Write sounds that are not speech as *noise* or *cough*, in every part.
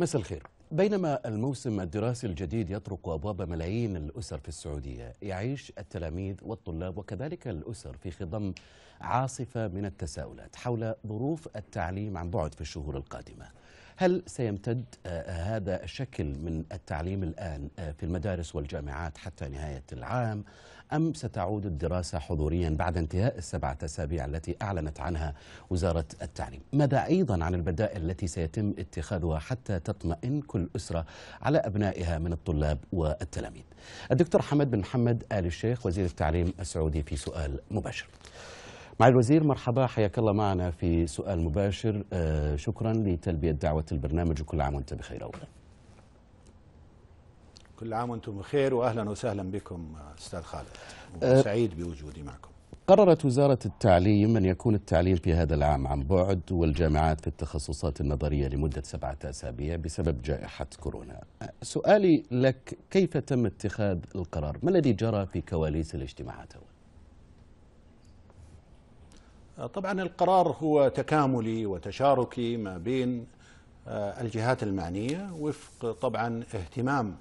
مساء الخير. بينما الموسم الدراسي الجديد يطرق أبواب ملايين الأسر في السعودية يعيش التلاميذ والطلاب وكذلك الأسر في خضم عاصفة من التساؤلات حول ظروف التعليم عن بعد في الشهور القادمة. هل سيمتد آه، هذا الشكل من التعليم الآن آه، في المدارس والجامعات حتى نهاية العام؟ أم ستعود الدراسة حضوريا بعد انتهاء السبعة أسابيع التي أعلنت عنها وزارة التعليم؟ ماذا أيضا عن البدائل التي سيتم اتخاذها حتى تطمئن كل أسرة على أبنائها من الطلاب والتلاميذ؟ الدكتور حمد بن محمد آل الشيخ وزير التعليم السعودي في سؤال مباشر. مع الوزير مرحبا حياك الله معنا في سؤال مباشر. آه شكرا لتلبية دعوة البرنامج وكل عام وأنت بخير أولا. كل عام وأنتم بخير واهلا وسهلا بكم أستاذ خالد. أه سعيد بوجودي معكم. قررت وزارة التعليم أن يكون التعليم في هذا العام عن بعد والجامعات في التخصصات النظرية لمدة سبعة أسابيع بسبب جائحة كورونا. سؤالي لك كيف تم اتخاذ القرار؟ ما الذي جرى في كواليس الاجتماعات طبعا القرار هو تكاملي وتشاركي ما بين الجهات المعنية وفق طبعا اهتمام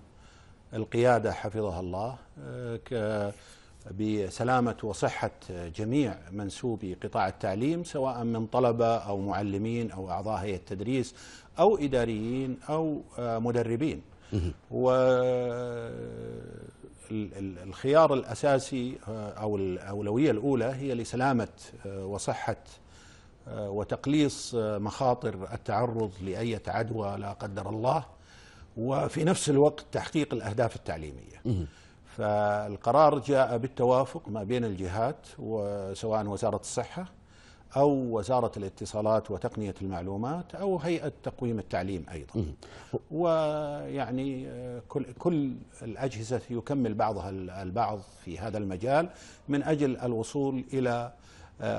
القيادة حفظها الله بسلامة وصحة جميع منسوبي قطاع التعليم سواء من طلبة أو معلمين أو أعضاء هيئة التدريس أو إداريين أو مدربين. والخيار الأساسي أو الأولوية الأولى هي لسلامة وصحة وتقليص مخاطر التعرض لأية عدوى لا قدر الله. وفي نفس الوقت تحقيق الأهداف التعليمية. فالقرار جاء بالتوافق ما بين الجهات وسواء وزارة الصحة أو وزارة الاتصالات وتقنية المعلومات أو هيئة تقويم التعليم أيضا. ويعني كل, كل الأجهزة يكمل بعضها البعض في هذا المجال من أجل الوصول إلى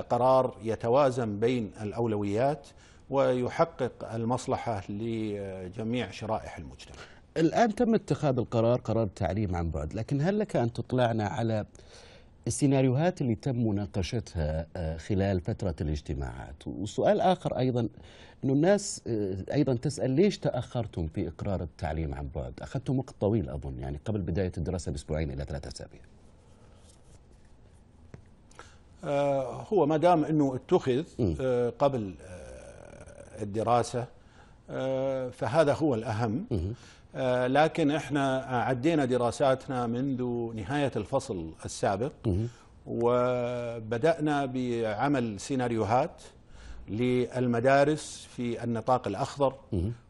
قرار يتوازن بين الأولويات ويحقق المصلحة لجميع شرائح المجتمع. الآن تم اتخاذ القرار قرار التعليم عن بعد لكن هل لك أن تطلعنا على السيناريوهات اللي تم مناقشتها خلال فترة الاجتماعات؟ وسؤال آخر أيضا أنه الناس أيضا تسأل ليش تأخرتم في إقرار التعليم عن بعد؟ أخذتم وقت طويل أظن يعني قبل بداية الدراسة بأسبوعين إلى ثلاثة أسابيع. هو ما دام أنه اتخذ قبل الدراسة فهذا هو الأهم. لكن إحنا عدينا دراساتنا منذ نهاية الفصل السابق. وبدأنا بعمل سيناريوهات للمدارس في النطاق الأخضر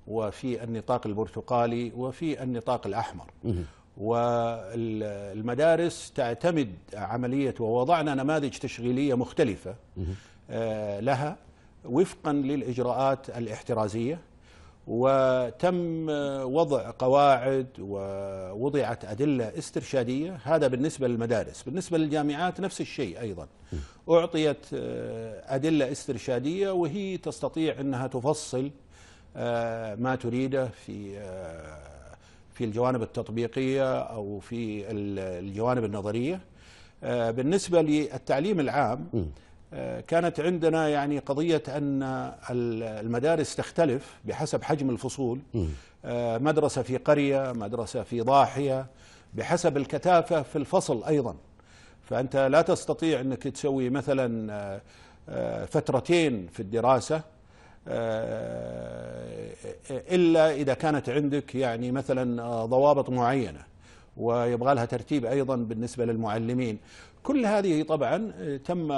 وفي النطاق البرتقالي وفي النطاق الأحمر. والمدارس تعتمد عملية ووضعنا نماذج تشغيلية مختلفة لها. وفقا للإجراءات الاحترازية وتم وضع قواعد ووضعت أدلة استرشادية هذا بالنسبة للمدارس. بالنسبة للجامعات نفس الشيء أيضا. أعطيت أدلة استرشادية وهي تستطيع أنها تفصل ما تريده في في الجوانب التطبيقية أو في الجوانب النظرية. بالنسبة للتعليم العام كانت عندنا يعني قضية أن المدارس تختلف بحسب حجم الفصول. مدرسة في قرية مدرسة في ضاحية بحسب الكثافة في الفصل أيضا. فأنت لا تستطيع أنك تسوي مثلا فترتين في الدراسة إلا إذا كانت عندك يعني مثلا ضوابط معينة ويبغى لها ترتيب أيضا بالنسبة للمعلمين. كل هذه طبعا تم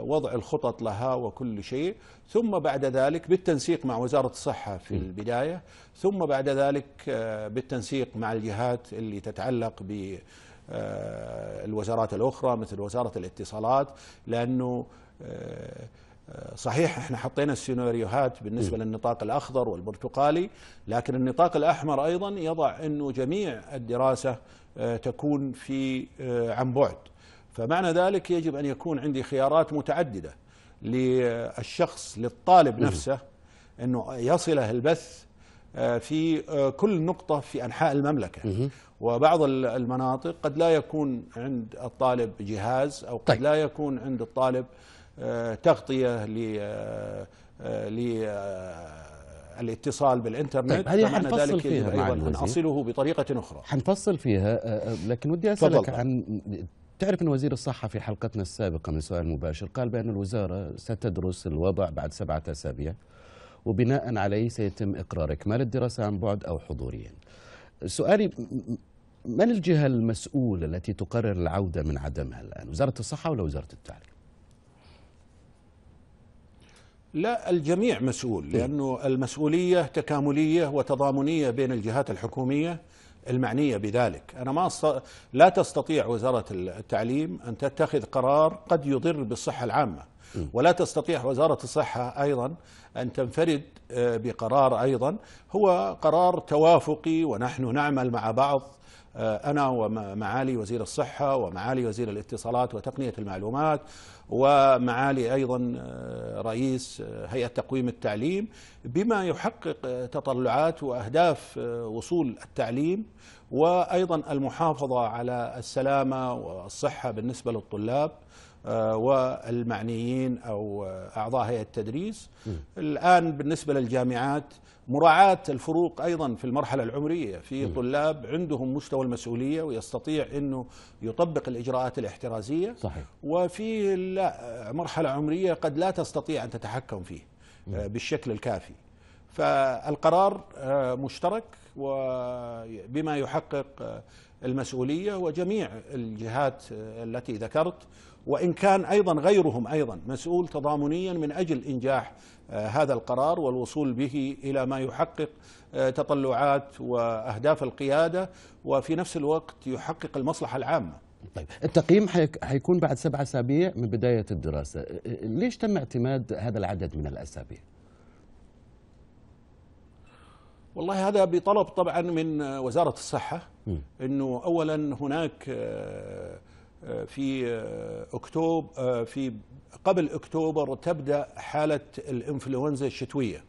وضع الخطط لها وكل شيء. ثم بعد ذلك بالتنسيق مع وزارة الصحة في البداية. ثم بعد ذلك بالتنسيق مع الجهات اللي تتعلق بالوزارات الأخرى مثل وزارة الاتصالات. لأنه صحيح إحنا حطينا السيناريوهات بالنسبة م. للنطاق الأخضر والبرتقالي لكن النطاق الأحمر أيضا يضع إنه جميع الدراسة تكون في عن بعد. فمعنى ذلك يجب أن يكون عندي خيارات متعددة للشخص للطالب نفسه أنه يصله البث في كل نقطة في أنحاء المملكة وبعض المناطق قد لا يكون عند الطالب جهاز أو قد طيب. لا يكون عند الطالب تغطية الاتصال بالإنترنت طيب، هذه حنفصل ذلك فيها أن الوزير. أصله بطريقة أخرى حنفصل فيها آه، آه، لكن ودي أسألك تفضل. عن تعرف إن وزير الصحة في حلقتنا السابقة من سؤال مباشر قال بأن الوزارة ستدرس الوضع بعد سبعة أسابيع وبناء عليه سيتم إقرار إكمال الدراسة عن بعد أو حضوريا. سؤالي من الجهة المسؤولة التي تقرر العودة من عدمها الآن؟ وزارة الصحة ولا وزارة التعليم؟ لا الجميع مسؤول لأنه المسؤولية تكاملية وتضامنية بين الجهات الحكومية المعنية بذلك، أنا ما أست... لا تستطيع وزارة التعليم أن تتخذ قرار قد يضر بالصحة العامة، ولا تستطيع وزارة الصحة أيضا أن تنفرد آه، بقرار أيضا. هو قرار توافقي ونحن نعمل مع بعض. آه، أنا ومعالي وزير الصحة ومعالي وزير الاتصالات وتقنية المعلومات ومعالي أيضا آه، رئيس آه، هيئة تقويم التعليم بما يحقق تطلعات وأهداف آه، وصول التعليم وأيضا المحافظة على السلامة والصحة بالنسبة للطلاب. والمعنيين أو آه، أعضاء هيئة التدريس. الآن بالنسبة للجامعات مراعاة الفروق أيضا في المرحلة العمرية. في طلاب عندهم مستوى المسؤولية ويستطيع إنه يطبق الإجراءات الاحترازية. صحيح. وفي لا مرحلة عمرية قد لا تستطيع أن تتحكم فيه آه، بالشكل الكافي. فالقرار آه، مشترك وبما يحقق آه، المسؤولية وجميع الجهات آه، التي ذكرت. وإن كان أيضا غيرهم أيضا مسؤول تضامنيا من أجل إنجاح آه، هذا القرار والوصول به إلى ما يحقق آه، تطلعات وأهداف القيادة وفي نفس الوقت يحقق المصلحة العامة. طيب التقييم حيك- حيكون بعد سبع أسابيع من بداية الدراسة، ليش تم اعتماد هذا العدد من الأسابيع؟ والله هذا بطلب طبعا من وزارة الصحة إنه اولا هناك آه، آه، في آه، اكتوبر آه، في قبل أكتوبر تبدأ حالة الإنفلونزا الشتوية.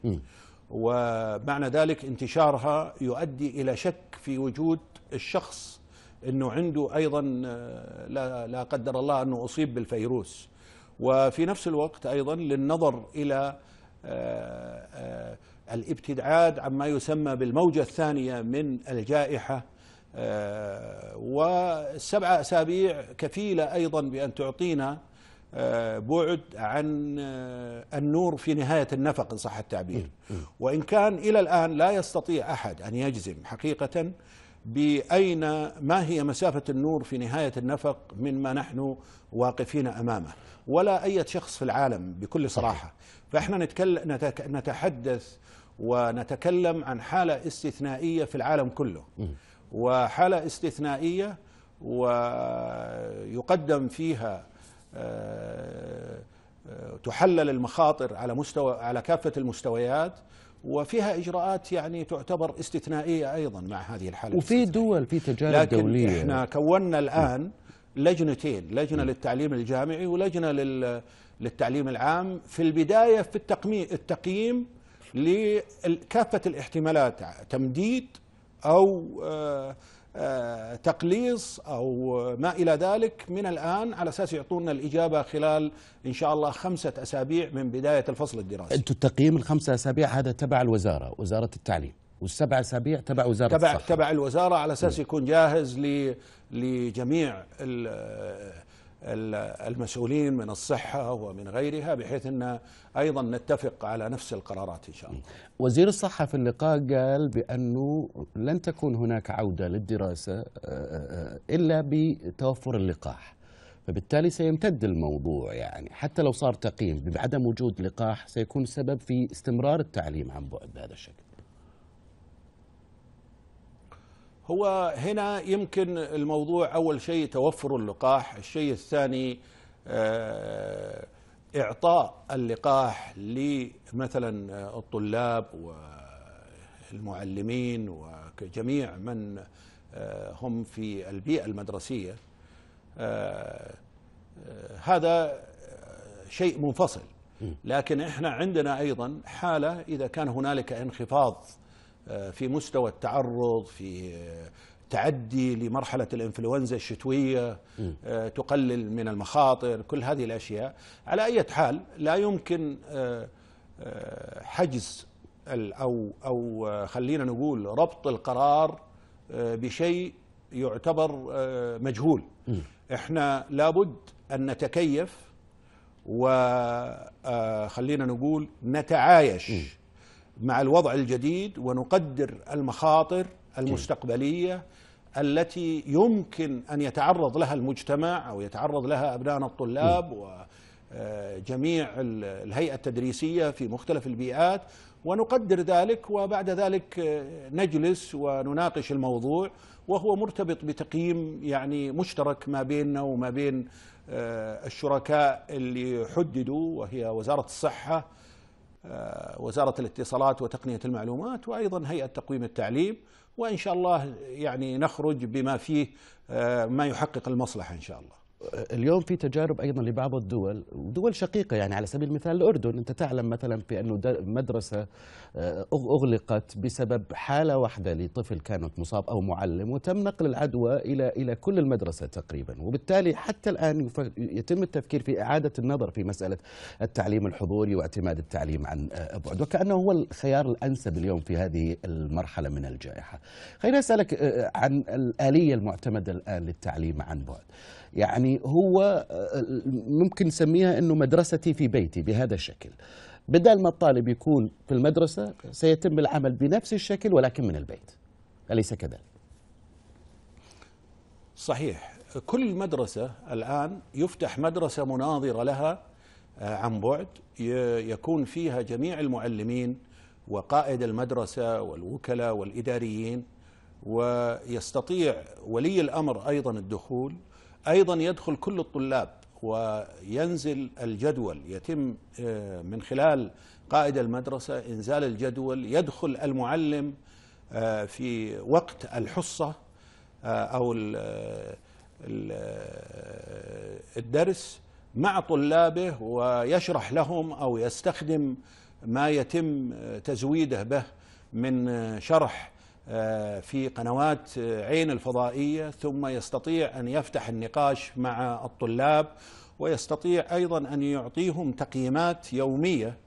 ومعنى ذلك انتشارها يؤدي إلى شك في وجود الشخص إنه عنده أيضا آه، لا لا قدر الله أنه أصيب بالفيروس. وفي نفس الوقت أيضا للنظر إلى آه، آه، الابتعاد عما يسمى بالموجة الثانية من الجائحة. آه، والسبع أسابيع كفيلة أيضا بأن تعطينا آه، بعد عن آه، النور في نهاية النفق إن صح التعبير. وإن كان إلى الآن لا يستطيع أحد أن يجزم حقيقة بأين ما هي مسافة النور في نهاية النفق مما نحن واقفين أمامه؟ ولا أي شخص في العالم بكل صراحة. فإحنا نتكلم نتك- نتحدث ونتكلم عن حالة استثنائية في العالم كله. وحالة استثنائية ويقدم فيها آه، تحلل المخاطر على مستوى على كافة المستويات وفيها إجراءات يعني تعتبر استثنائية أيضا مع هذه الحالة وفي. دول في تجارب لكن دولية إحنا كونا الآن لجنتين لجنة للتعليم الجامعي ولجنة لل- للتعليم العام في البداية في التقييم لكافة الاحتمالات تمديد أو آه، آه، تقليص أو ما إلى ذلك من الآن على أساس يعطونا الإجابة خلال إن شاء الله خمسة أسابيع من بداية الفصل الدراسي. أنتم التقييم الخمسة أسابيع هذا تبع الوزارة وزارة التعليم والسبع أسابيع تبع وزارة تبع الصحة. تبع الوزارة على أساس يكون جاهز ل لجميع المسؤولين من الصحة ومن غيرها بحيث إن أيضا نتفق على نفس القرارات إن شاء الله. وزير الصحة في اللقاء قال بأنه لن تكون هناك عودة للدراسة آه، آه، إلا بتوفر اللقاح فبالتالي سيمتد الموضوع يعني حتى لو صار تقييم بعدم وجود لقاح سيكون سبب في استمرار التعليم عن بعد بهذا الشكل هو هنا يمكن الموضوع أول شيء توفر اللقاح، الشيء الثاني آه، إعطاء اللقاح لمثلا الطلاب والمعلمين وجميع من آه، هم في البيئة المدرسية آه، آه، هذا شيء منفصل. لكن إحنا عندنا أيضا حالة إذا كان هنالك انخفاض آه، في مستوى التعرض في آه، تعدي لمرحلة الإنفلونزا الشتوية آه، تقلل من المخاطر كل هذه الأشياء. على أي حال لا يمكن آه، آه، حجز أو آه، خلينا نقول ربط القرار آه، بشيء يعتبر آه، مجهول. إحنا لابد أن نتكيف وخلينا نقول نتعايش. مع الوضع الجديد ونقدر المخاطر المستقبلية التي يمكن أن يتعرض لها المجتمع أو يتعرض لها ابنائنا الطلاب وجميع ال- الهيئة التدريسية في مختلف البيئات. ونقدر ذلك وبعد ذلك نجلس ونناقش الموضوع وهو مرتبط بتقييم يعني مشترك ما بيننا وما بين آه، الشركاء اللي حددوا وهي وزارة الصحة وزارة الاتصالات وتقنية المعلومات وأيضا هيئة تقويم التعليم وإن شاء الله يعني نخرج بما فيه آه، ما يحقق المصلحة إن شاء الله. اليوم في تجارب أيضا لبعض الدول ودول شقيقة يعني على سبيل المثال الأردن أنت تعلم مثلا بانه مدرسة آه، أغلقت بسبب حالة واحدة لطفل كانت مصاب أو معلم وتم نقل العدوى إلى إلى كل المدرسة تقريبا وبالتالي حتى الآن يتم التفكير في إعادة النظر في مسألة التعليم الحضوري واعتماد التعليم عن آه، بعد وكأنه هو الخيار الأنسب اليوم في هذه المرحلة من الجائحة. خليني أسألك آه، عن الآلية المعتمدة الآن للتعليم عن بعد. يعني هو آه، ممكن نسميها إنه مدرستي في بيتي بهذا الشكل. بدل ما الطالب يكون في المدرسة سيتم العمل بنفس الشكل ولكن من البيت. أليس كذلك؟ صحيح. كل مدرسة الآن يفتح مدرسة مناظرة لها آه، عن بعد. يكون فيها جميع المعلمين وقائد المدرسة والوكلاء والإداريين ويستطيع ولي الأمر أيضا الدخول أيضا يدخل كل الطلاب وينزل الجدول يتم آه، من خلال قائد المدرسة إنزال الجدول يدخل المعلم آه، في وقت الحصة آه، ال- الدرس مع طلابه ويشرح لهم أو يستخدم ما يتم تزويده به من شرح في قنوات عين الفضائية ثم يستطيع أن يفتح النقاش مع الطلاب ويستطيع أيضا أن يعطيهم تقييمات يومية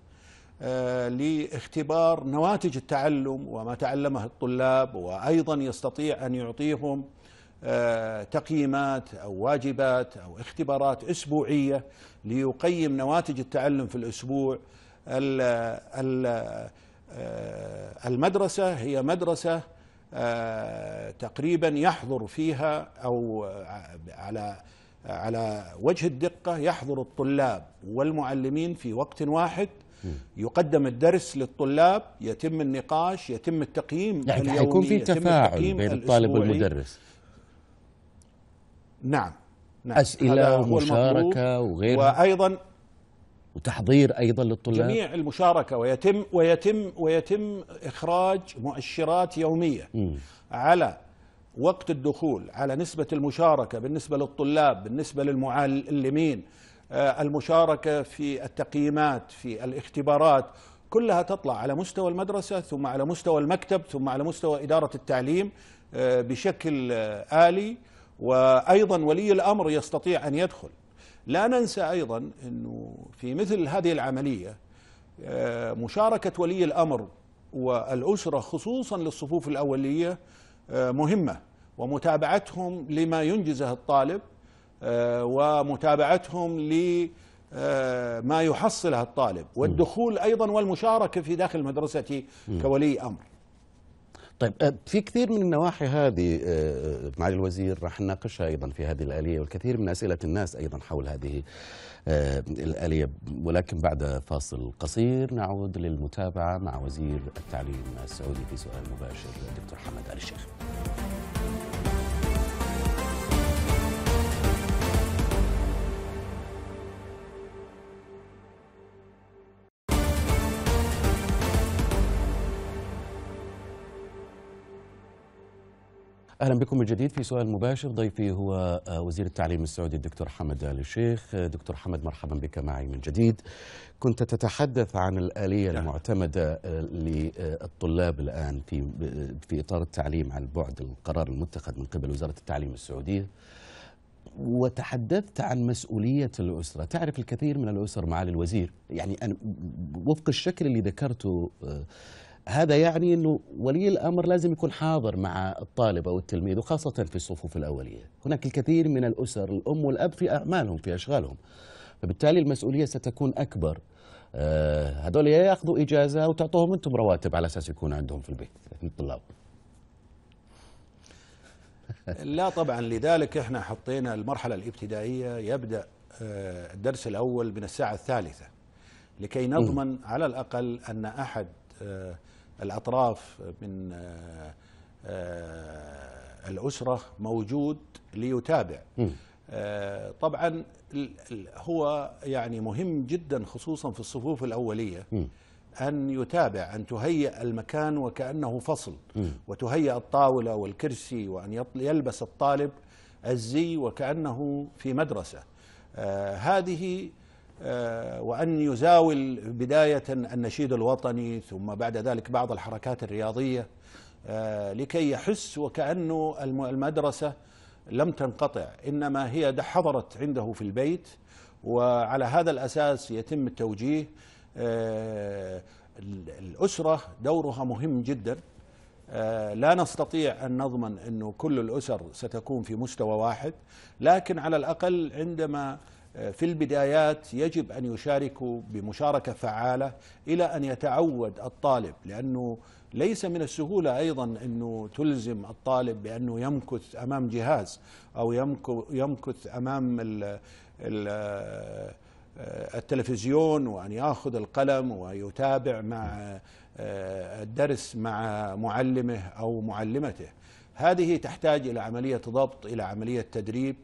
آه، لاختبار نواتج التعلم وما تعلمه الطلاب وأيضا يستطيع أن يعطيهم آه، تقييمات أو واجبات أو اختبارات أسبوعية ليقيم نواتج التعلم في الأسبوع ال- ال- آه، المدرسة هي مدرسة آه، تقريبا يحضر فيها أو ع- على على وجه الدقة يحضر الطلاب والمعلمين في وقت واحد. يقدم الدرس للطلاب يتم النقاش يتم التقييم يعني حيكون في تفاعل بين الطالب. والمدرس. نعم نعم. المطلوب. ومشاركة وغيرها. وأيضا وتحضير أيضا للطلاب. جميع المشاركة ويتم ويتم ويتم إخراج مؤشرات يومية مم. على وقت الدخول على نسبة المشاركة بالنسبة للطلاب بالنسبة للمعلمين آه، المشاركة في التقييمات في الاختبارات. كلها تطلع على مستوى المدرسة ثم على مستوى المكتب ثم على مستوى إدارة التعليم آه، بشكل آلي. وأيضا ولي الأمر يستطيع أن يدخل. لا ننسى أيضا إنه في مثل هذه العملية آه، مشاركة ولي الأمر والأسرة خصوصا للصفوف الأولية آه، مهمة ومتابعتهم لما ينجزه الطالب آه، ومتابعتهم لما يحصله الطالب والدخول أيضا والمشاركة في داخل المدرسة كولي أمر. طيب آه، في كثير من النواحي هذه آه، معالي الوزير راح نناقشها أيضا في هذه الآلية والكثير من أسئلة الناس أيضا حول هذه آه، الآلية ولكن بعد فاصل قصير نعود للمتابعة مع وزير التعليم السعودي في سؤال مباشر الدكتور حمد آل الشيخ. أهلا بكم من جديد في سؤال مباشر. ضيفي هو آه، وزير التعليم السعودي الدكتور حمد آل الشيخ. آه، دكتور حمد مرحبا بك معي من جديد. كنت تتحدث عن الآلية نعم. المعتمدة آه، للطلاب الآن في في إطار التعليم عن بعد القرار المتخذ من قبل وزارة التعليم السعودية. وتحدثت عن مسؤولية الأسرة. تعرف الكثير من الأسر معالي الوزير يعني أنا وفق الشكل اللي ذكرته هذا يعني أنه ولي الأمر لازم يكون حاضر مع الطالب أو التلميذ وخاصة في الصفوف الأولية. هناك الكثير من الأسر الأم والأب في أعمالهم في أشغالهم. فبالتالي المسؤولية ستكون أكبر. آه، هذول يا ياخذوا إجازة وتعطوهم أنتم رواتب على أساس يكون عندهم في البيت الطلاب. *laughs* لا طبعا لذلك إحنا حطينا المرحلة الابتدائية يبدأ آه، الدرس الأول من الساعة الثالثة لكي نضمن على الأقل أن أحد آه، الأطراف من آه، آه، الأسرة موجود ليتابع. آه، طبعا هو يعني مهم جدا خصوصا في الصفوف الأولية. أن يتابع أن تهيئ المكان وكأنه فصل. وتهيئ الطاولة والكرسي وأن يلبس الطالب الزي وكأنه في مدرسة هذه وأن يزاول بداية النشيد الوطني ثم بعد ذلك بعض الحركات الرياضية آه لكي يحس وكأنه الم- المدرسة لم تنقطع إنما هي حضرت عنده في البيت وعلى هذا الأساس يتم التوجيه آه، ال- الأسرة دورها مهم جدا آه، لا نستطيع أن نضمن أنه كل الأسر ستكون في مستوى واحد لكن على الأقل عندما آه، في البدايات يجب أن يشاركوا بمشاركة فعالة إلى أن يتعود الطالب لأنه ليس من السهولة أيضا أنه تلزم الطالب بأنه يمكث أمام جهاز أو يمك- يمكث أمام ال ال التلفزيون وأن يأخذ القلم ويتابع مع آه، الدرس مع معلمه أو معلمته. هذه تحتاج إلى عملية ضبط إلى عملية تدريب.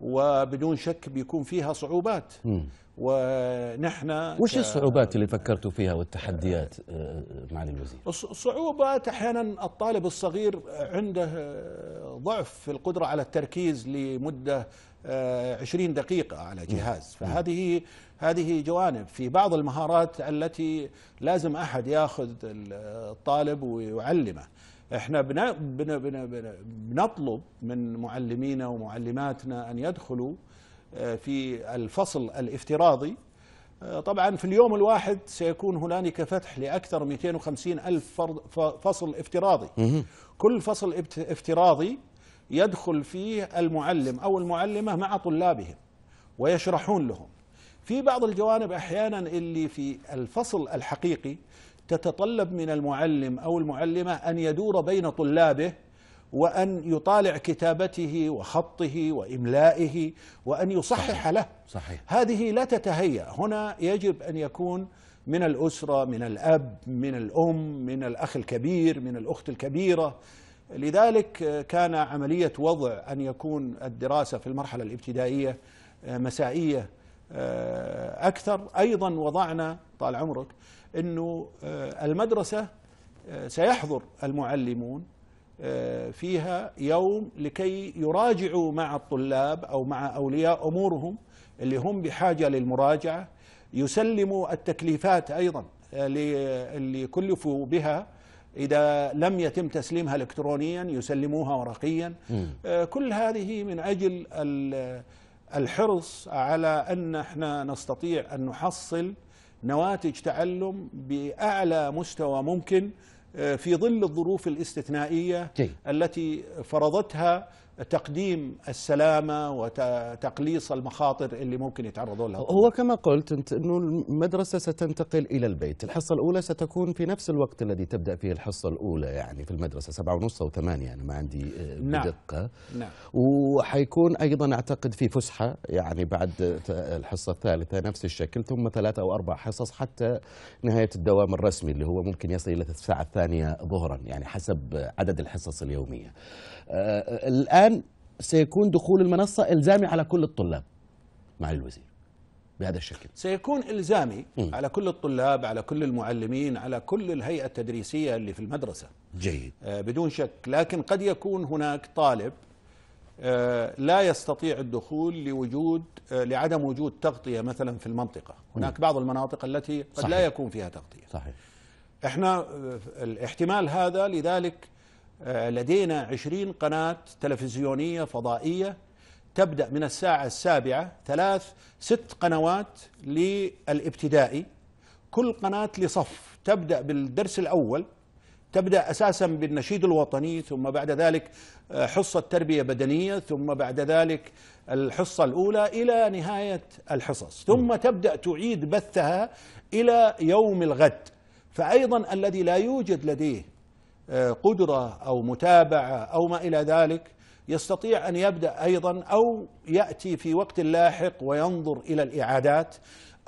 وبدون شك بيكون فيها صعوبات. مم. ونحن وش ك- الصعوبات اللي فكرتوا فيها والتحديات آه، معالي الوزير؟ الص- الصعوبات أحيانا الطالب الصغير عنده ضعف في القدرة على التركيز لمدة آه، 20 دقيقة على جهاز. فهذه هذه جوانب. في بعض المهارات التي لازم أحد ياخذ الطالب ويعلمه. إحنا بن بن بن بن بنطلب من معلمينا ومعلماتنا أن يدخلوا آه، في الفصل الافتراضي. آه، طبعا في اليوم الواحد سيكون هنالك فتح لأكثر من 250 ألف فصل افتراضي. كل فصل افتراضي يدخل فيه المعلم أو المعلمة مع طلابهم ويشرحون لهم. في بعض الجوانب أحيانا اللي في الفصل الحقيقي تتطلب من المعلم أو المعلمة أن يدور بين طلابه وأن يطالع كتابته وخطه وإملائه وأن يصحح له. صحيح. هذه لا تتهيأ. هنا يجب أن يكون من الأسرة من الأب من الأم من الأخ الكبير من الأخت الكبيرة. لذلك كان عملية وضع أن يكون الدراسة في المرحلة الابتدائية مسائية. أكثر. أيضا وضعنا طال عمرك أنه المدرسة سيحضر المعلمون فيها يوم لكي يراجعوا مع الطلاب أو مع أولياء أمورهم اللي هم بحاجة للمراجعة. يسلموا التكليفات أيضا اللي كلفوا بها. إذا لم يتم تسليمها الكترونيا يسلموها ورقيا. كل هذه من أجل الحرص على أن إحنا نستطيع أن نحصل نواتج تعلم بأعلى مستوى ممكن في ظل الظروف الاستثنائية جي. التي فرضتها تقديم السلامة وتقليص المخاطر اللي ممكن يتعرضوا لها هو كما قلت أنت أنه المدرسة ستنتقل إلى البيت، الحصة الأولى ستكون في نفس الوقت الذي تبدأ فيه الحصة الأولى يعني في المدرسة سبعة ونص أو ثمانية أنا ما عندي آه، نعم. بدقة نعم وحيكون أيضا أعتقد في فسحة يعني بعد الحصة الثالثة نفس الشكل ثم ثلاث أو أربع حصص حتى نهاية الدوام الرسمي اللي هو ممكن يصل إلى الساعة الثانية ظهرا يعني حسب عدد الحصص اليومية. آه، الآن سيكون دخول المنصة إلزامي على كل الطلاب مع الوزير بهذا الشكل. سيكون إلزامي مم. على كل الطلاب على كل المعلمين على كل الهيئة التدريسية اللي في المدرسة جيد. آه، بدون شك لكن قد يكون هناك طالب آه، لا يستطيع الدخول لوجود آه، لعدم وجود تغطية مثلا في المنطقة هناك بعض المناطق التي قد صحيح. لا يكون فيها تغطية صحيح. إحنا آه، الاحتمال هذا لذلك لدينا عشرين قناة تلفزيونية فضائية تبدأ من الساعة السابعة ثلاث ست قنوات للابتدائي. كل قناة لصف. تبدأ بالدرس الأول تبدأ أساسا بالنشيد الوطني ثم بعد ذلك آه، حصة تربية بدنية ثم بعد ذلك الحصة الأولى إلى نهاية الحصص. ثم تبدأ تعيد بثها إلى يوم الغد. فأيضا الذي لا يوجد لديه آه، قدرة أو متابعة أو ما إلى ذلك يستطيع أن يبدأ أيضا أو يأتي في وقت لاحق وينظر إلى الإعادات.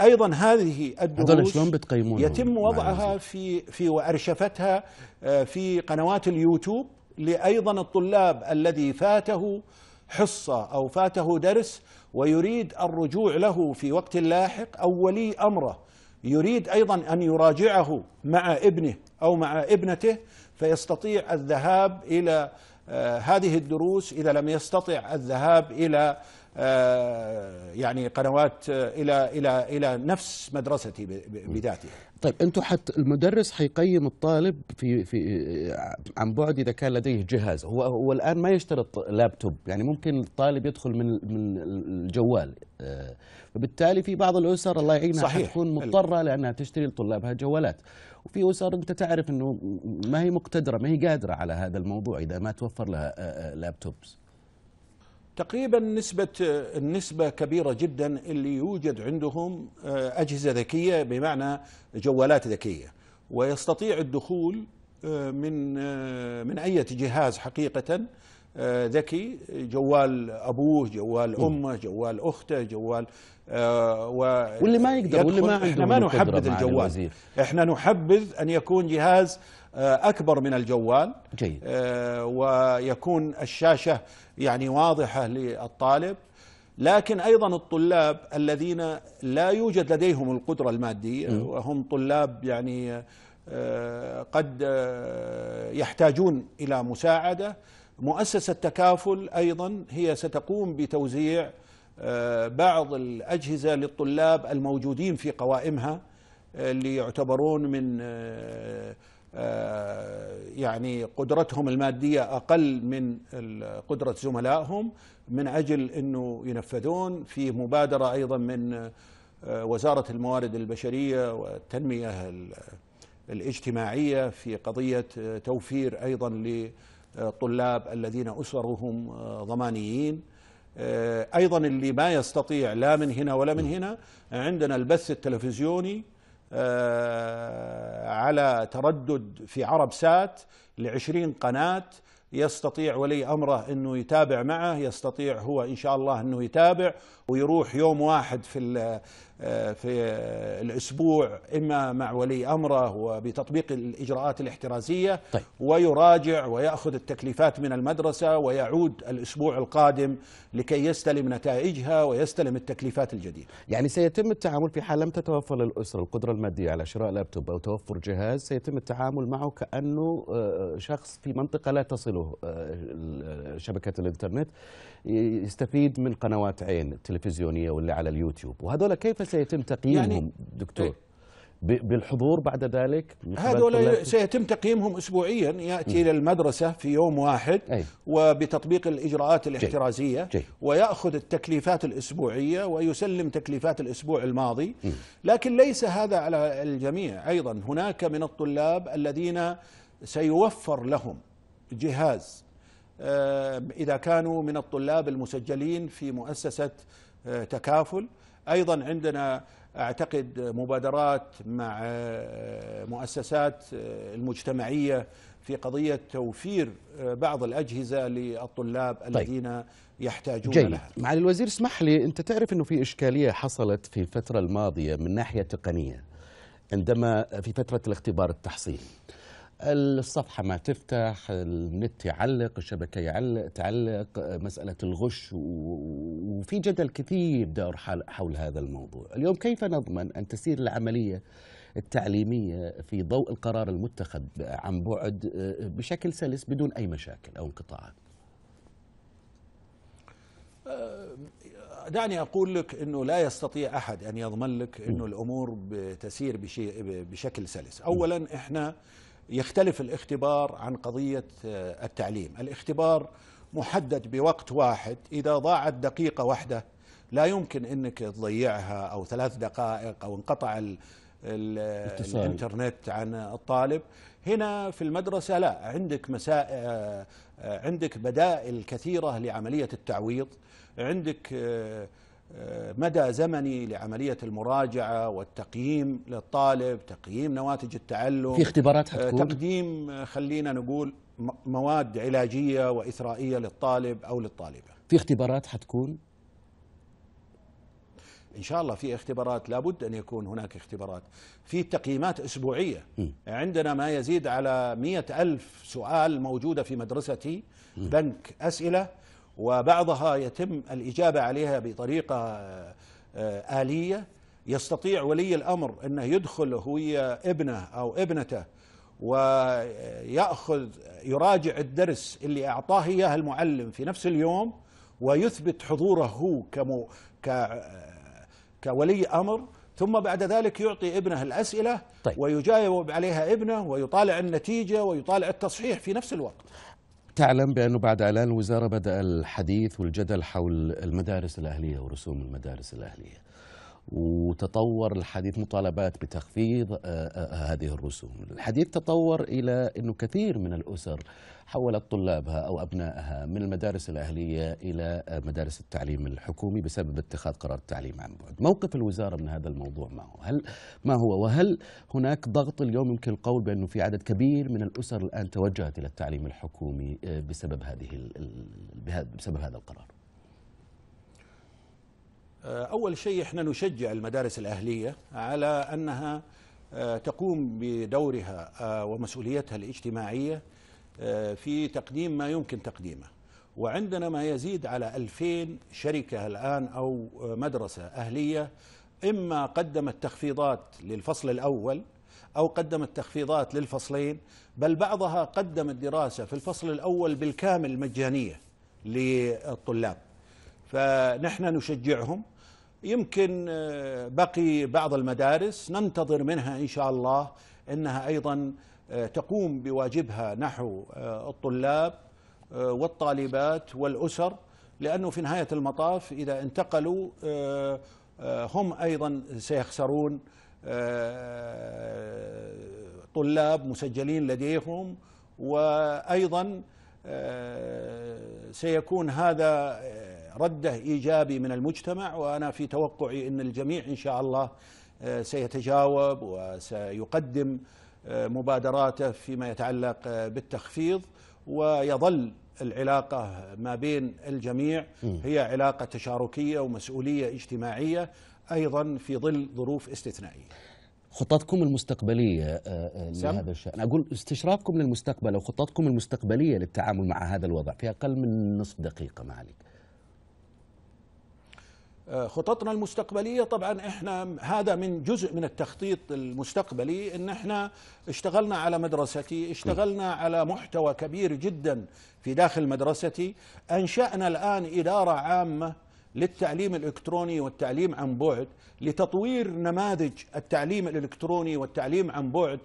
أيضا هذه الدروس شلون بتقيمونهم؟ يتم وضعها؟ في في وأرشفتها آه، في قنوات اليوتيوب لايضا الطلاب الذي فاته حصة أو فاته درس ويريد الرجوع له في وقت لاحق أو ولي أمره. يريد أيضا أن يراجعه مع ابنه أو مع ابنته فيستطيع الذهاب إلى آه، هذه الدروس إذا لم يستطع الذهاب آه، يعني قنوات آه، إلى إلى إلى نفس مدرستي بذاتها. طيب أنتم حتى المدرس حيقيم الطالب في في عن بعد إذا كان لديه جهاز. هو هو الآن ما يشترط لابتوب يعني ممكن الطالب يدخل من من الجوال آه، فبالتالي في بعض الأسر الله يعينها صحيح. حتكون مضطرة لأنها تشتري لطلابها جوالات. وفي أسر أنت تعرف إنه ما هي مقتدرة ما هي قادرة على هذا الموضوع إذا ما توفر لها آه، آه، لابتوبس. تقريبا نسبة النسبة كبيرة جدا اللي يوجد عندهم آه، أجهزة ذكية بمعنى جوالات ذكية ويستطيع الدخول آه، من آه، من أي جهاز حقيقة ذكي جوال أبوه جوال أمه جوال أخته جوال و واللي ما يقدر واللي ما عنده إحنا ما نحبذ الجوال الوزير. إحنا نحبذ أن يكون جهاز أكبر من الجوال جيد. ويكون الشاشة يعني واضحة للطالب لكن أيضا الطلاب الذين لا يوجد لديهم القدرة المادية وهم طلاب يعني آه، قد آه، يحتاجون إلى مساعدة. مؤسسة تكافل أيضا هي ستقوم بتوزيع آه، بعض الأجهزة للطلاب الموجودين في قوائمها اللي يعتبرون من يعني قدرتهم المادية أقل من قدرة زملائهم من أجل أنه ينفذون في مبادرة أيضا من آه، وزارة الموارد البشرية والتنمية ال- الاجتماعية في قضية آه، توفير أيضا للطلاب الذين أسرهم آه، ضمانيين. آه، أيضا اللي ما يستطيع لا من هنا ولا من هنا عندنا البث التلفزيوني آه، على تردد في عرب سات لعشرين قناة يستطيع ولي أمره أنه يتابع معه يستطيع هو إن شاء الله أنه يتابع ويروح يوم واحد في آه، في الأسبوع إما مع ولي أمره وبتطبيق الإجراءات الاحترازية طيب. ويراجع ويأخذ التكليفات من المدرسة ويعود الأسبوع القادم لكي يستلم نتائجها ويستلم التكليفات الجديدة يعني سيتم التعامل في حال لم تتوفر للأسرة القدرة المادية على شراء لابتوب أو توفر جهاز سيتم التعامل معه كأنه آه، شخص في منطقة لا تصله آه، ال- شبكة الإنترنت ي- يستفيد من قنوات عين التلفزيونية واللي على اليوتيوب. وهذول كيف سيتم تقييمهم يعني- دكتور؟ ب- بالحضور بعد ذلك؟ هذول سيتم تقييمهم اسبوعيا يأتي إلى المدرسة في يوم واحد أي. وبتطبيق الإجراءات الاحترازية جيد. ويأخذ التكليفات الأسبوعية ويسلم تكليفات الأسبوع الماضي. لكن ليس هذا على الجميع. أيضا هناك من الطلاب الذين سيوفر لهم جهاز. آه، إذا كانوا من الطلاب المسجلين في مؤسسة آه، تكافل. أيضا عندنا أعتقد مبادرات مع آه، مؤسسات المجتمعية في قضية توفير بعض الأجهزة للطلاب الذين يحتاجون جيد. لها. معالي الوزير اسمح لي أنت تعرف إنه في إشكالية حصلت في الفترة الماضية من ناحية تقنية عندما في فترة الاختبار التحصيلي الصفحة ما تفتح النت يعلق الشبكة يعلق تعلق مسألة الغش وفي جدل كثير دار حول- هذا الموضوع. اليوم كيف نضمن أن تسير العملية التعليمية في ضوء القرار المتخذ عن بعد بشكل سلس بدون أي مشاكل أو انقطاعات؟ دعني أقول لك إنه لا يستطيع أحد أن يضمن لك إنه الأمور بتسير بشيء بشكل سلس، اولا إحنا يختلف الاختبار عن قضية آه، التعليم، الاختبار محدد بوقت واحد. إذا ضاعت دقيقة واحدة لا يمكن إنك تضيعها أو ثلاث دقائق أو انقطع ال ال. الإنترنت عن الطالب. هنا في المدرسة لا عندك مسائل عندك بدائل كثيرة لعملية التعويض. عندك آه، آه، مدى زمني لعملية المراجعة والتقييم للطالب تقييم نواتج التعلم في اختبارات آه، حتكون؟ تقديم آه، خلينا نقول م- مواد علاجية واثرائيه للطالب أو للطالبة. في اختبارات حتكون؟ إن شاء الله في اختبارات لابد أن يكون هناك اختبارات. في تقييمات أسبوعية. عندنا ما يزيد على مئة ألف سؤال موجودة في مدرستي بنك أسئلة وبعضها يتم الإجابة عليها بطريقة آه، آه، آلية يستطيع ولي الأمر أنه يدخل هو ابنه أو ابنته ويأخذ يراجع الدرس اللي أعطاه إياه المعلم في نفس اليوم ويثبت حضوره هو كمو ك كولي أمر ثم بعد ذلك يعطي ابنه الأسئلة طيب. ويجاوب عليها ابنه ويطالع النتيجة ويطالع التصحيح في نفس الوقت. تعلم بأنه بعد إعلان الوزارة بدأ الحديث والجدل حول المدارس الأهلية ورسوم المدارس الأهلية. وتطور الحديث مطالبات بتخفيض آه، آه، هذه الرسوم. الحديث تطور إلى أنه كثير من الأسر حولت طلابها أو أبنائها من المدارس الأهلية إلى آه، مدارس التعليم الحكومي بسبب اتخاذ قرار التعليم عن بعد. موقف الوزارة من هذا الموضوع ما هو؟ هل ما هو؟ وهل هناك ضغط اليوم؟ يمكن القول بأنه في عدد كبير من الأسر الآن توجهت إلى التعليم الحكومي آه، بسبب هذه بسبب هذا القرار. آه، أول شيء إحنا نشجع المدارس الأهلية على أنها آه، تقوم بدورها آه، ومسؤوليتها الاجتماعية آه، في تقديم ما يمكن تقديمه. وعندنا ما يزيد على 2000 شركة الآن أو آه، مدرسة أهلية إما قدمت تخفيضات للفصل الأول أو قدمت تخفيضات للفصلين بل بعضها قدمت دراسة في الفصل الأول بالكامل مجانية للطلاب. فنحن نشجعهم. يمكن آه، بقي بعض المدارس ننتظر منها إن شاء الله إنها أيضا آه، تقوم بواجبها نحو آه، الطلاب والطالبات والأسر لأنه في نهاية المطاف إذا انتقلوا هم أيضا سيخسرون طلاب مسجلين لديهم وأيضا آه، سيكون هذا رده إيجابي من المجتمع وأنا في توقعي إن الجميع إن شاء الله آه، سيتجاوب وسيقدم آه، مبادراته فيما يتعلق آه، بالتخفيض ويظل العلاقة ما بين الجميع هي علاقة تشاركية ومسؤولية اجتماعية أيضا في ظل ظروف استثنائية. خططكم المستقبلية سم؟ لهذا الشأن أقول استشراقكم للمستقبل أو خططكم المستقبلية للتعامل مع هذا الوضع في أقل من نصف دقيقة ما عليك خططنا المستقبلية. طبعا إحنا هذا من جزء من التخطيط المستقبلي إن إحنا اشتغلنا على مدرستي اشتغلنا على محتوى كبير جدا في داخل مدرستي. أنشأنا الآن إدارة عامة للتعليم الإلكتروني والتعليم عن بعد لتطوير نماذج التعليم الإلكتروني والتعليم عن بعد.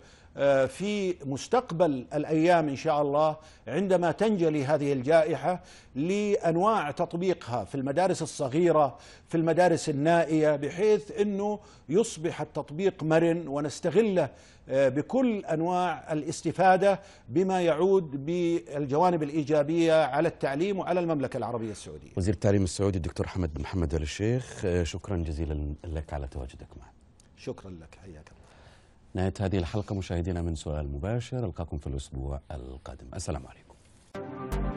في مستقبل الأيام إن شاء الله عندما تنجلي هذه الجائحة لأنواع تطبيقها في المدارس الصغيرة في المدارس النائية بحيث إنه يصبح التطبيق مرن ونستغله آه، بكل أنواع الاستفادة بما يعود بالجوانب الإيجابية على التعليم وعلى المملكة العربية السعودية. وزير التعليم السعودي الدكتور حمد محمد آل الشيخ آه، شكرا جزيلا لك على تواجدك معنا شكرا لك حياك الله. نهاية هذه الحلقة مشاهدينا من سؤال مباشر ألقاكم في الأسبوع القادم. السلام عليكم.